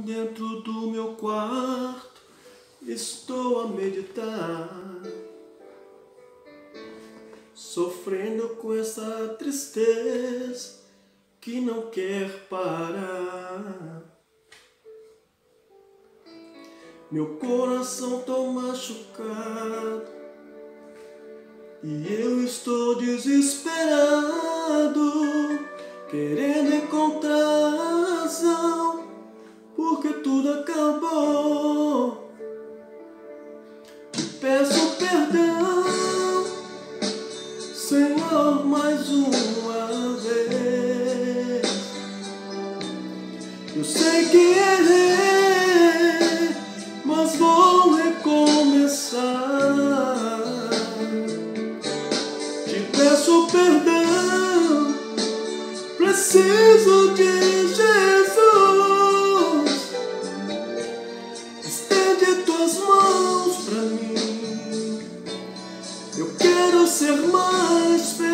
dentro do meu quarto, estou a meditar, sofrendo com essa tristeza que não quer parar. Meu coração tão machucado e eu estou desesperado, querendo encontrar porque tudo acabou. Peço perdão, Senhor, mais uma vez. Eu sei que errei, mas vou recomeçar. Te peço perdão, preciso de tuas mãos pra mim. Eu quero ser mais feliz.